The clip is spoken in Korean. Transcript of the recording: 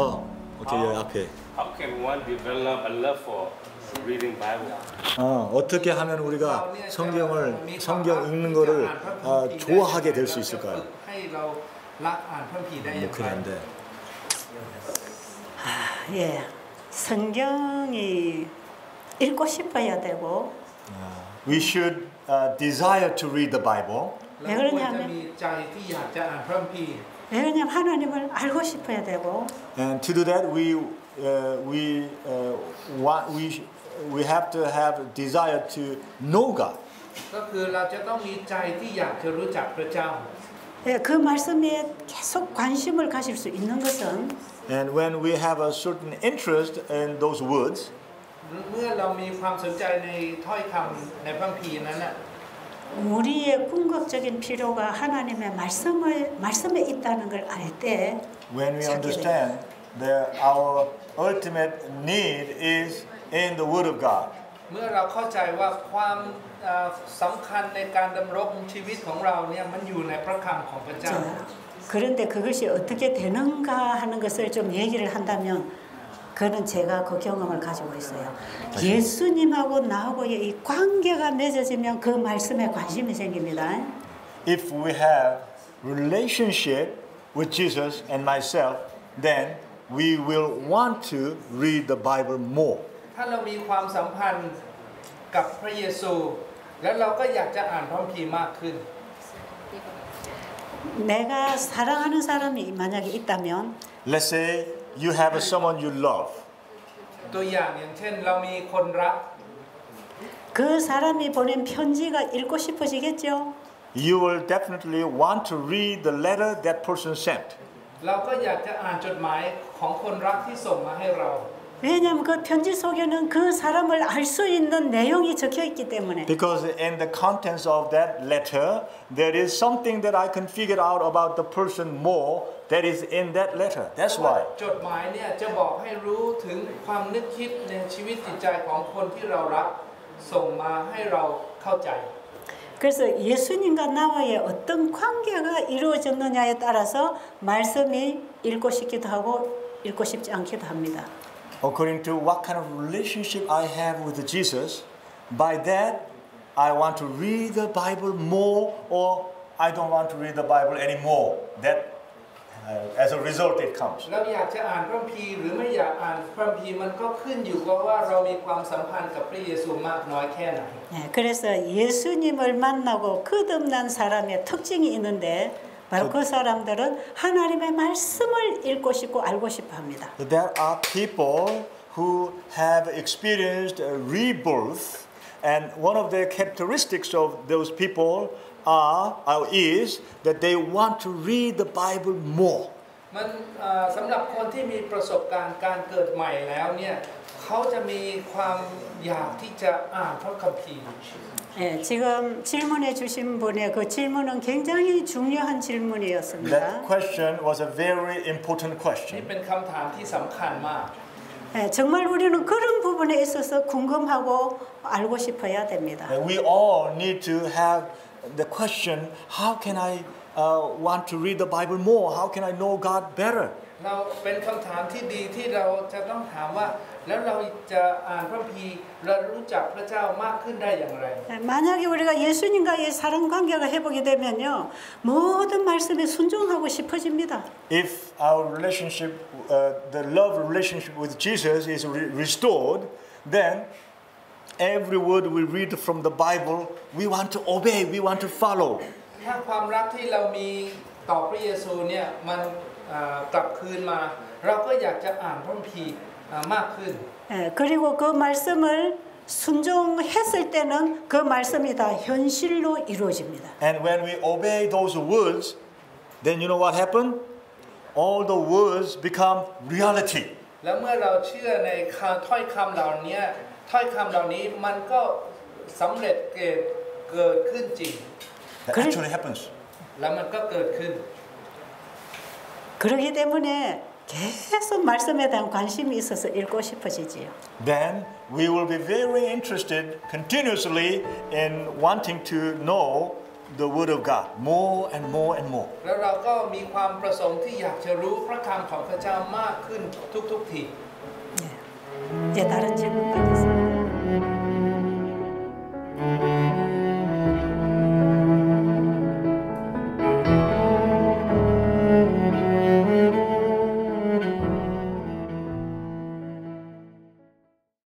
Oh, okay, how, yeah, okay. How can one develop a love for reading Bible? 어, 어떻게 하면 우리가 성경을 성경 읽는 거를 어, 좋아하게 될 수 있을까요? 뭐 그런데. 아, 예. 성경이 읽고 싶어야 되고. Uh, we should uh, desire to read the Bible. 왜 그러냐면 รจะมีใจที่อยากจะอ่านพระคัมภีร์ 왜냐하면 하나님을 알고 싶어야 되고 and to do that we uh, we uh, want we we have to have a desire to know God ก็คือเราจะต้องมีใจที่อยากจะรู้จักพระเจ้า 예, 그 말씀에 계속 관심을 가질 수 있는 것은 and when we have a certain interest in those words เมื่อเรามีความสนใจในถ้อยคำในพระคัมภีร์นั้นน่ะ 우리의 궁극적인 필요가 하나님의 말씀을 말씀에 있다는 걸 알 때 when we 찾게 understand that our ultimate need is in the Word of God เมื่อเราเข้าใจว่าความเอ่อสำคัญในการดำรงชีวิตของเราเนี่ยมันอยู่ในพระคำของพระเจ้า 자, 그런데 그것이 어떻게 되는가 하는 것을 좀 얘기를 한다면 그는 제가 그 경험을 가지고 있어요. 예수님하고 나하고의 이 관계가 맺어지면 그 말씀에 관심이 생깁니다. if we have relationship with Jesus and myself, then we will want to read the Bible more. ถ้าเรามีความสัมพันธ์กับพระเยซู แล้วเราก็อยากจะอ่านพระคัมภีร์มากขึ้น 내가 사랑하는 사람이 만약에 있다면 Let's say you have someone you love. ตัวอย่างอย่างเช่น เรามีคนรัก 그 사람이 보낸 편지가 읽고 싶어지겠죠. You will definitely want to read the letter that person sent. เราก็อยากจะอ่านจดหมายของคนรักที่ส่งมาให้เรา 왜냐하면 그 편지 속에는 그 사람을 알 수 있는 내용이 적혀 있기 때문에. Because in the contents of that letter, there is something that I can figure out about the person more that is in that letter. That's เพราะว่า why. จดหมายเนี่ยจะบอกให้รู้ถึงความนึกคิดในชีวิตจิตใจของคนที่เรารัก ส่งมาให้เราเข้าใจ 그래서 예수님과 나와의 어떤 관계가 이루어졌느냐에 따라서 말씀이 읽고 싶기도 하고 읽고 싶지 않기도 합니다. According to what kind of relationship I have with Jesus, by that I want to read the Bible more or I don't want to read the Bible anymore. That uh, as a result it comes. เราอยากจะอ่านพระคัมภีร์หรือไม่อยากอ่านพระคัมภีร์มันก็ขึ้นอยู่กับว่าเรามีความสัมพันธ์กับพระเยซูมากน้อยแค่ไหน 네, 그래서 예수님을 만나고 거듭난 사람의 특징이 있는데 바로 그 사람들은 하나님의 말씀을 읽고 싶고 알고 싶어 합니다. There are people who have experienced a rebirth, and one of the characteristics of those people are, uh, is that they want to read the Bible more. มันเอ่อสำหรับคนที่มีประสบการณ์การเกิดใหม่แล้วเนี่ยเขาจะมีความอยากที่จะอ่านพระคัมภีร์ 예, 지금 질문해 주신 분의 그 질문은 굉장히 중요한 질문이었습니다. That question was a very important นี่ question. เป็นคำถามที่สำคัญมาก 예, 정말 우리는 그런 부분에 있어서 궁금하고 알고 싶어야 됩니다. And we all need to have the question how can I uh, want to read the Bible more? How can I know God better? เราเป็นคำถามที่ดีที่เราจะต้องถามว่า แล้วเราจะอ่านพระคัมภีร์เรารู้จักพระเจ้ามากขึ้นได้อย่างไร 예, 만약에 우리가 예수님과의 사랑 관계가 회복이 되면요 모든 말씀에 순종하고 싶어집니다. If our relationship, uh, the love relationship with Jesus is re- restored, then every word we read from the Bible, we want to obey, we want to follow. ถ้าความรักที่เรามีต่อพระเยซูเนี่ยมันเอ่อกลับคืนมา เราก็อยากจะอ่านพระคัมภีร์เอ่อมากขึ้น 예, 그리고 그 말씀을 순종했을 때는 그 말씀이 다 현실로 이루어집니다. And when we obey those words, then you know what happened? All the words become reality. แล้วเมื่อเราเชื่อในคำถ้อยคำเหล่านี้ถ้อยคำเหล่านี้มันก็สำเร็จเกิดเกิดขึ้นจริง That 그래- actually happens. แล้วมันก็เกิดขึ้น 그렇기 때문에 계속 말씀에 대한 관심이 있어서 읽고 싶어지지요. Then we will be very interested continuously in wanting to know the Word of God more and more and more. แล้วเราก็มีความประสงค์ที่อยากจะรู้พระคำของพระเจ้ามากขึ้นทุกๆที 네. 이제 다른 질문까지 있어요.